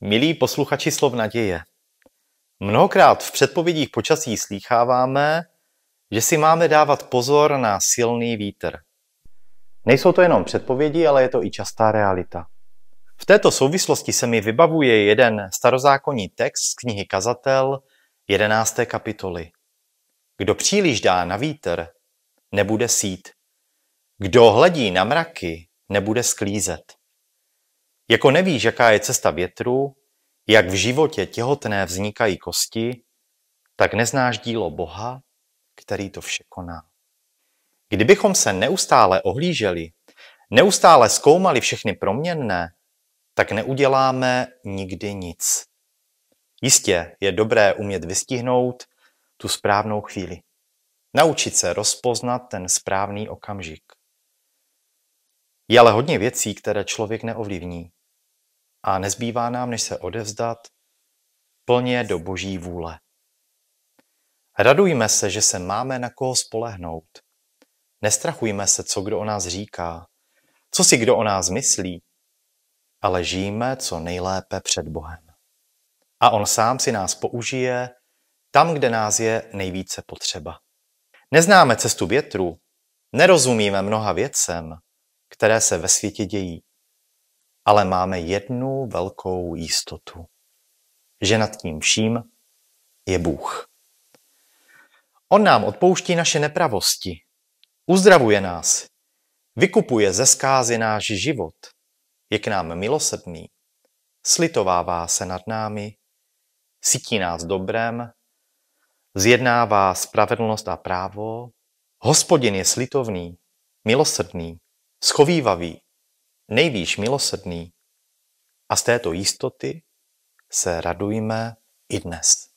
Milí posluchači slov naděje, mnohokrát v předpovědích počasí slýcháváme, že si máme dávat pozor na silný vítr. Nejsou to jenom předpovědi, ale je to i častá realita. V této souvislosti se mi vybavuje jeden starozákonní text z knihy Kazatel 11. kapitoly. Kdo příliš dá na vítr, nebude sít. Kdo hledí na mraky, nebude sklízet. Jako nevíš, jaká je cesta větru, jak v životě těhotné vznikají kosti, tak neznáš dílo Boha, který to vše koná. Kdybychom se neustále ohlíželi, neustále zkoumali všechny proměnné, tak neuděláme nikdy nic. Jistě je dobré umět vystihnout tu správnou chvíli. Naučit se rozpoznat ten správný okamžik. Je ale hodně věcí, které člověk neovlivní a nezbývá nám, než se odevzdat plně do boží vůle. Radujme se, že se máme na koho spolehnout. Nestrachujme se, co kdo o nás říká, co si kdo o nás myslí, ale žijeme co nejlépe před Bohem. A On sám si nás použije tam, kde nás je nejvíce potřeba. Neznáme cestu větru, nerozumíme mnoha věcem, které se ve světě dějí ale máme jednu velkou jistotu, že nad tím vším je Bůh. On nám odpouští naše nepravosti, uzdravuje nás, vykupuje ze zkázy náš život, je k nám milosrdný, slitovává se nad námi, sytí nás dobrem, zjednává spravedlnost a právo, hospodin je slitovný, milosrdný, schovývavý, nejvýš milosrdný a z této jistoty se radujme i dnes.